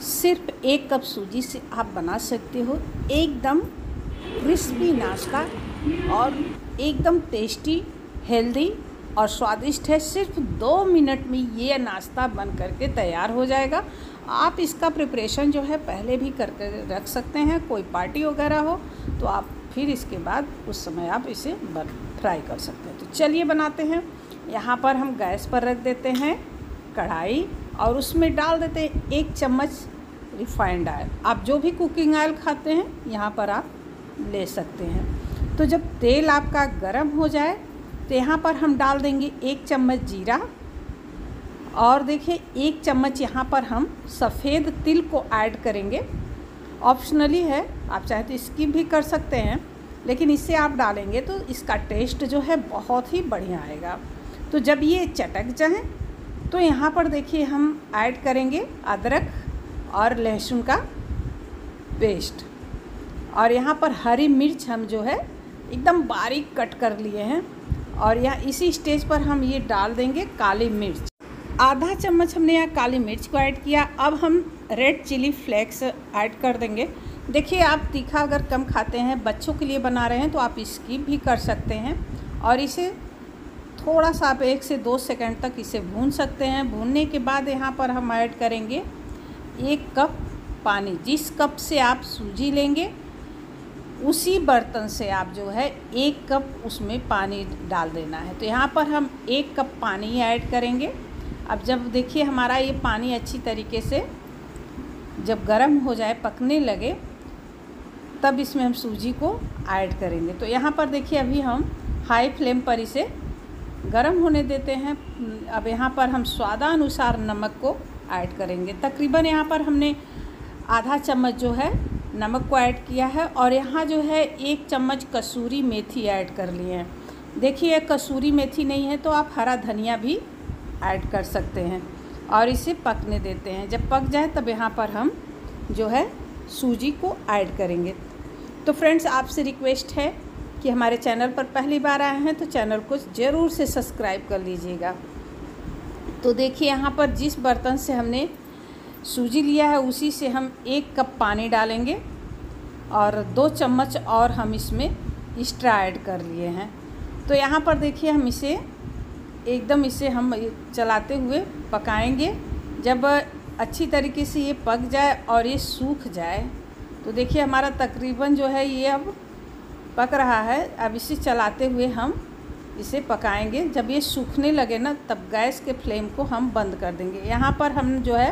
सिर्फ़ एक कप सूजी से आप बना सकते हो। एकदम क्रिस्पी नाश्ता और एकदम टेस्टी, हेल्दी और स्वादिष्ट है। सिर्फ़ दो मिनट में ये नाश्ता बन करके तैयार हो जाएगा। आप इसका प्रिपरेशन जो है पहले भी करके रख सकते हैं, कोई पार्टी वगैरह हो तो आप फिर इसके बाद उस समय आप इसे बन, फ्राई कर सकते हैं। तो चलिए बनाते हैं। यहाँ पर हम गैस पर रख देते हैं कढ़ाई। और उसमें डाल देते हैं एक चम्मच रिफाइंड ऑयल। आप जो भी कुकिंग ऑयल खाते हैं, यहाँ पर आप ले सकते हैं। तो जब तेल आपका गर्म हो जाए तो यहाँ पर हम डाल देंगे एक चम्मच जीरा और देखिए, एक चम्मच यहाँ पर हम सफ़ेद तिल को ऐड करेंगे। ऑप्शनली है, आप चाहे तो स्किप भी कर सकते हैं, लेकिन इसे आप डालेंगे तो इसका टेस्ट जो है बहुत ही बढ़िया आएगा। तो जब ये चटक जाए तो यहाँ पर देखिए हम ऐड करेंगे अदरक और लहसुन का पेस्ट। और यहाँ पर हरी मिर्च हम जो है एकदम बारीक कट कर लिए हैं। और यहाँ इसी स्टेज पर हम ये डाल देंगे काली मिर्च। आधा चम्मच हमने यहाँ काली मिर्च को ऐड किया। अब हम रेड चिली फ्लेक्स ऐड कर देंगे। देखिए, आप तीखा अगर कम खाते हैं, बच्चों के लिए बना रहे हैं तो आप स्किप भी कर सकते हैं। और इसे थोड़ा सा आप एक से दो सेकंड तक इसे भून सकते हैं। भूनने के बाद यहाँ पर हम ऐड करेंगे एक कप पानी। जिस कप से आप सूजी लेंगे, उसी बर्तन से आप जो है एक कप उसमें पानी डाल देना है। तो यहाँ पर हम एक कप पानी ऐड करेंगे। अब जब देखिए हमारा ये पानी अच्छी तरीके से जब गर्म हो जाए, पकने लगे, तब इसमें हम सूजी को ऐड करेंगे। तो यहाँ पर देखिए अभी हम हाई फ्लेम पर इसे गर्म होने देते हैं। अब यहाँ पर हम स्वादानुसार नमक को ऐड करेंगे। तकरीबन यहाँ पर हमने आधा चम्मच जो है, नमक को ऐड किया है और यहाँ जो है एक चम्मच कसूरी मेथी ऐड कर लिए हैं। देखिए कसूरी मेथी नहीं है तो आप हरा धनिया भी ऐड कर सकते हैं और इसे पकने देते हैं। जब पक जाए तब यहाँ पर हम जो है, सूजी को ऐड करेंगे। तो फ्रेंड्स, आपसे रिक्वेस्ट है कि हमारे चैनल पर पहली बार आए हैं तो चैनल को ज़रूर से सब्सक्राइब कर लीजिएगा। तो देखिए, यहाँ पर जिस बर्तन से हमने सूजी लिया है, उसी से हम एक कप पानी डालेंगे और दो चम्मच और हम इसमें एक्स्ट्रा ऐड कर लिए हैं। तो यहाँ पर देखिए, हम इसे एकदम इसे हम चलाते हुए पकाएँगे। जब अच्छी तरीके से ये पक जाए और ये सूख जाए तो देखिए हमारा तकरीबन जो है ये अब पक रहा है, अब इसे चलाते हुए हम इसे पकाएँगे। जब ये सूखने लगे ना, तब गैस के फ्लेम को हम बंद कर देंगे। यहाँ पर हम जो है,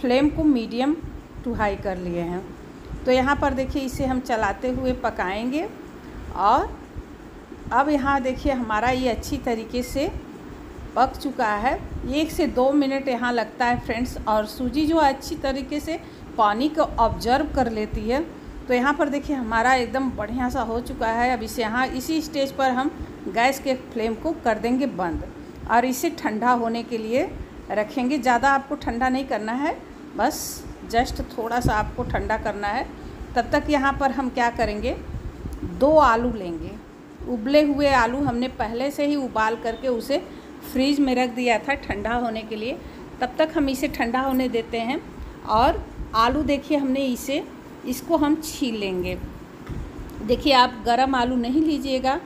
फ्लेम को मीडियम टू हाई कर लिए हैं। तो यहाँ पर देखिए, इसे हम चलाते हुए पकाएँगे। और अब यहाँ देखिए, हमारा ये अच्छी तरीके से पक चुका है। एक से दो मिनट यहाँ लगता है, फ्रेंड्स। और सूजी जो अच्छी तरीके से पानी को ऑब्ज़र्व कर लेती है तो यहाँ पर देखिए हमारा एकदम बढ़िया सा हो चुका है। अब इसे यहाँ, इसी स्टेज पर हम गैस के फ्लेम को कर देंगे बंद और इसे ठंडा होने के लिए रखेंगे। ज़्यादा आपको ठंडा नहीं करना है, बस जस्ट थोड़ा सा आपको ठंडा करना है। तब तक यहाँ पर हम क्या करेंगे? दो आलू लेंगे। उबले हुए आलू हमने पहले से ही उबाल करके उसे फ्रीज में रख दिया था ठंडा होने के लिए। तब तक हम इसे ठंडा होने देते हैं और आलू देखिए हमने इसे इसको हम छील लेंगे देखिए, आप गरम आलू नहीं लीजिएगा।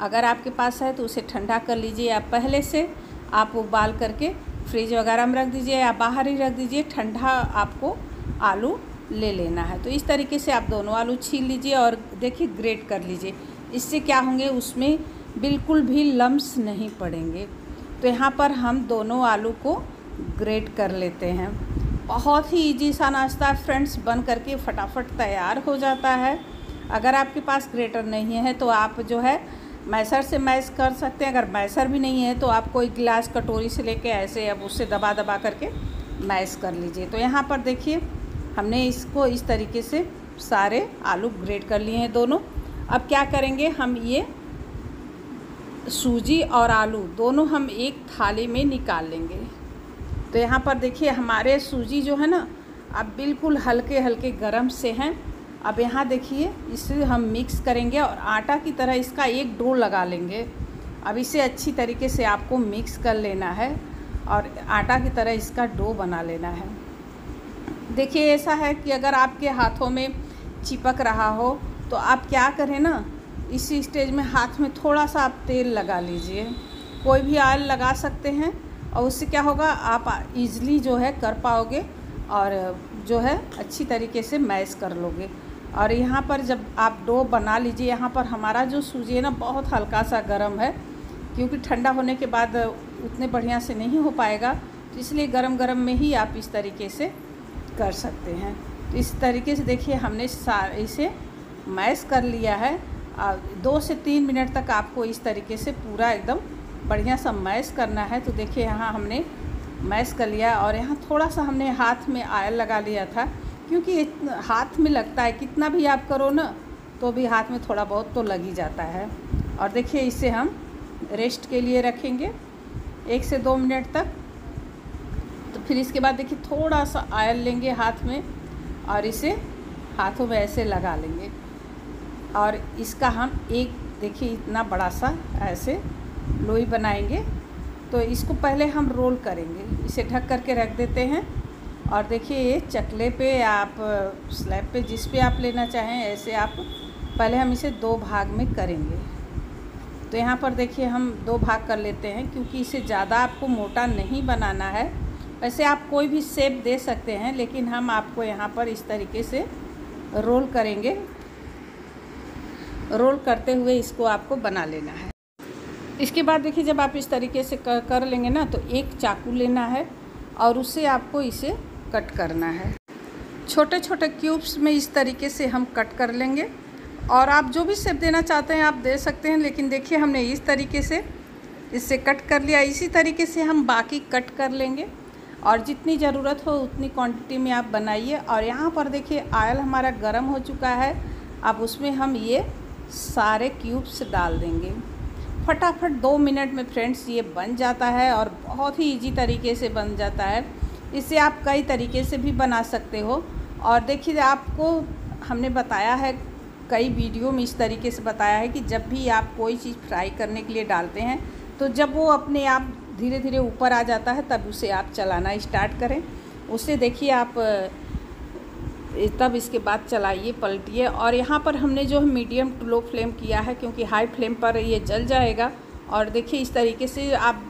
अगर आपके पास है तो उसे ठंडा कर लीजिए या पहले से। आप उबाल करके फ्रिज वगैरह में रख दीजिए या बाहर ही रख दीजिए। ठंडा आपको आलू ले लेना है। तो इस तरीके से आप दोनों आलू छील लीजिए और देखिए, ग्रेट कर लीजिए। इससे क्या होंगे, उसमें बिल्कुल भी लम्स नहीं पड़ेंगे। तो यहाँ पर हम दोनों आलू को ग्रेट कर लेते हैं। बहुत ही इजी सा नाश्ता फ्रेंड्स बन करके फटाफट तैयार हो जाता है। अगर आपके पास ग्रेटर नहीं है तो आप जो है मैसर से मैश कर सकते हैं। अगर मैसर भी नहीं है तो आप कोई गिलास कटोरी से लेके ऐसे अब उससे दबा दबा करके मैश कर लीजिए। तो यहाँ पर देखिए, हमने इसको इस तरीके से सारे आलू ग्रेट कर लिए हैं दोनों। अब क्या करेंगे, हम ये सूजी और आलू दोनों हम एक थाली में निकाल लेंगे। तो यहाँ पर देखिए, हमारे सूजी जो है ना, अब बिल्कुल हल्के हल्के गरम से हैं। अब यहाँ देखिए, इसे हम मिक्स करेंगे और आटा की तरह इसका एक डो लगा लेंगे। अब इसे अच्छी तरीके से आपको मिक्स कर लेना है और आटा की तरह इसका डो बना लेना है। देखिए, ऐसा है कि अगर आपके हाथों में चिपक रहा हो तो आप क्या करें ना, इसी स्टेज में हाथ में थोड़ा सा आप तेल लगा लीजिए। कोई भी ऑयल लगा सकते हैं। और उससे क्या होगा, आप इजली जो है कर पाओगे और जो है अच्छी तरीके से मैश कर लोगे। और यहाँ पर जब आप डो बना लीजिए, यहाँ पर हमारा जो सूजी है ना, बहुत हल्का सा गर्म है, क्योंकि ठंडा होने के बाद उतने बढ़िया से नहीं हो पाएगा तो इसलिए गरम गरम में ही आप इस तरीके से कर सकते हैं। तो इस तरीके से देखिए, हमने इसे मैश कर लिया है। दो से तीन मिनट तक आपको इस तरीके से पूरा एकदम बढ़िया सा मैश करना है तो देखिए यहाँ हमने मैश कर लिया और यहाँ थोड़ा सा हमने हाथ में आयल लगा लिया था, क्योंकि हाथ में लगता है कितना भी आप करो ना तो भी हाथ में थोड़ा बहुत तो लग ही जाता है। और देखिए इसे हम रेस्ट के लिए रखेंगे, एक से दो मिनट तक। तो फिर इसके बाद देखिए थोड़ा सा आयल लेंगे हाथ में और इसे हाथों में ऐसे लगा लेंगे। और इसका हम एक, देखिए इतना बड़ा सा ऐसे लोई बनाएँगे। तो इसको पहले हम रोल करेंगे। इसे ढक करके रख देते हैं। और देखिए, ये चकले पे आप, स्लैब पे जिस पे आप लेना चाहें, ऐसे आप पहले हम इसे दो भाग में करेंगे। तो यहाँ पर देखिए, हम दो भाग कर लेते हैं, क्योंकि इसे ज़्यादा आपको मोटा नहीं बनाना है। वैसे आप कोई भी शेप दे सकते हैं, लेकिन हम आपको यहाँ पर इस तरीके से रोल करेंगे। रोल करते हुए इसको आपको बना लेना है। इसके बाद देखिए जब आप इस तरीके से कर, कर लेंगे ना तो एक चाकू लेना है और उसे आपको इसे कट करना है। छोटे छोटे क्यूब्स में इस तरीके से हम कट कर लेंगे और आप जो भी शेप देना चाहते हैं आप दे सकते हैं लेकिन देखिए हमने इस तरीके से इससे कट कर लिया। इसी तरीके से हम बाकी कट कर लेंगे और जितनी ज़रूरत हो उतनी क्वांटिटी में आप बनाइए। और यहाँ पर देखिए आयल हमारा गर्म हो चुका है। अब उसमें हम ये सारे क्यूब्स डाल देंगे। फटाफट दो मिनट में फ्रेंड्स ये बन जाता है और बहुत ही इजी तरीके से बन जाता है। इसे आप कई तरीके से भी बना सकते हो। और देखिए, आपको हमने बताया है, कई वीडियो में इस तरीके से बताया है कि जब भी आप कोई चीज़ फ्राई करने के लिए डालते हैं तो जब वो अपने आप धीरे धीरे ऊपर आ जाता है, तब उसे आप चलाना स्टार्ट करें। उससे देखिए आप तब इसके बाद चलाइए, पलटिए और यहाँ पर हमने जो मीडियम टू लो फ्लेम किया है क्योंकि हाई फ्लेम पर ये जल जाएगा और देखिए इस तरीके से आप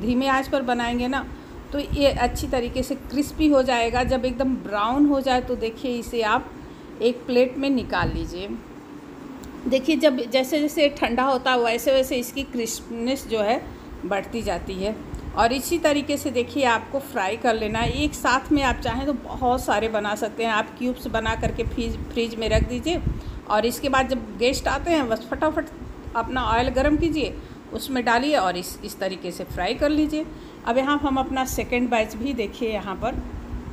धीमे आँच पर बनाएँगे ना तो ये अच्छी तरीके से क्रिस्पी हो जाएगा। जब एकदम ब्राउन हो जाए तो देखिए इसे आप एक प्लेट में निकाल लीजिए। देखिए जब जैसे जैसे ठंडा होता है वैसे वैसे इसकी क्रिस्पनेस जो है बढ़ती जाती है। और इसी तरीके से देखिए आपको फ्राई कर लेना। है एक साथ में आप चाहें तो बहुत सारे बना सकते हैं। आप क्यूब्स बना करके फ्रीज फ्रिज में रख दीजिए। और इसके बाद जब गेस्ट आते हैं, बस फटाफट अपना ऑयल गर्म कीजिए, उसमें डालिए और इस इस तरीके से फ्राई कर लीजिए। अब यहाँ हम अपना सेकेंड बैच भी देखिए, यहाँ पर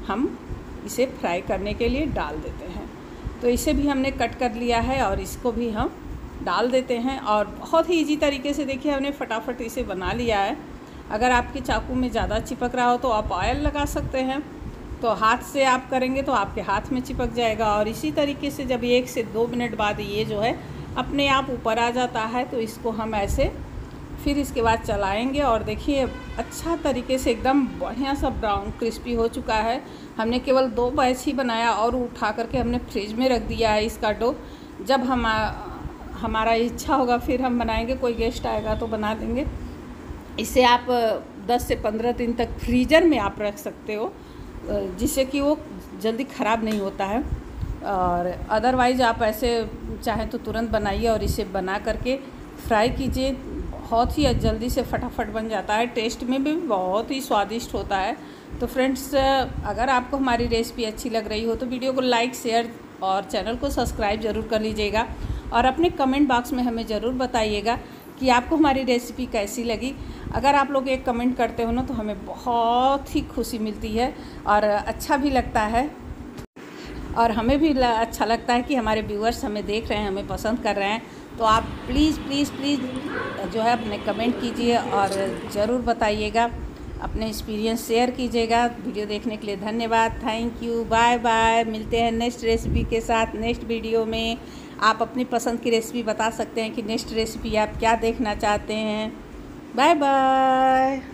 हम इसे फ्राई करने के लिए डाल देते हैं। तो इसे भी हमने कट कर लिया है और इसको भी हम डाल देते हैं। और बहुत ही इजी तरीके से देखिए हमने फटाफट इसे बना लिया है। अगर आपके चाकू में ज़्यादा चिपक रहा हो तो आप ऑयल लगा सकते हैं। तो हाथ से आप करेंगे तो आपके हाथ में चिपक जाएगा। और इसी तरीके से जब एक से दो मिनट बाद ये जो है अपने आप ऊपर आ जाता है तो इसको हम ऐसे फिर इसके बाद चलाएँगे। और देखिए अच्छा तरीके से एकदम बढ़िया सा ब्राउन क्रिस्पी हो चुका है। हमने केवल दो बैच ही बनाया और उठा करके हमने फ्रिज में रख दिया है इसका डो जब हम हमारा इच्छा होगा, फिर हम बनाएँगे। कोई गेस्ट आएगा तो बना देंगे। इसे आप 10 से 15 दिन तक फ्रीज़र में आप रख सकते हो जिससे कि वो जल्दी ख़राब नहीं होता है। और अदरवाइज़ आप ऐसे चाहें तो तुरंत बनाइए और इसे बना करके फ्राई कीजिए। बहुत ही जल्दी से फटाफट बन जाता है। टेस्ट में भी बहुत ही स्वादिष्ट होता है। तो फ्रेंड्स अगर आपको हमारी रेसिपी अच्छी लग रही हो तो वीडियो को लाइक शेयर और चैनल को सब्सक्राइब ज़रूर कर लीजिएगा। और अपने कमेंट बॉक्स में हमें ज़रूर बताइएगा कि आपको हमारी रेसिपी कैसी लगी। अगर आप लोग एक कमेंट करते हो ना तो हमें बहुत ही खुशी मिलती है और अच्छा भी लगता है। और हमें भी अच्छा लगता है कि हमारे व्यूअर्स हमें देख रहे हैं, हमें पसंद कर रहे हैं। तो आप प्लीज़ प्लीज़ प्लीज़ जो है अपने कमेंट कीजिए और ज़रूर बताइएगा। अपने एक्सपीरियंस शेयर कीजिएगा। वीडियो देखने के लिए धन्यवाद। थैंक यू बाय बाय मिलते हैं नेक्स्ट रेसिपी के साथ नेक्स्ट वीडियो में। आप अपनी पसंद की रेसिपी बता सकते हैं कि नेक्स्ट रेसिपी आप क्या देखना चाहते हैं। Bye bye